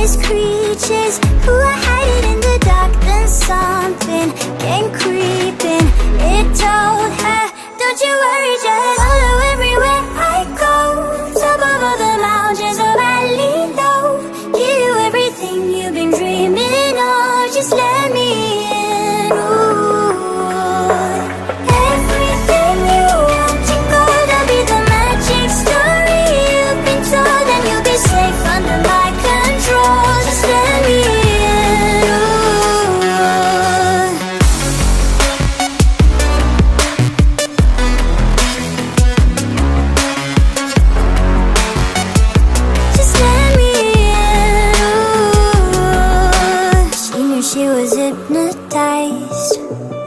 Creatures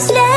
Если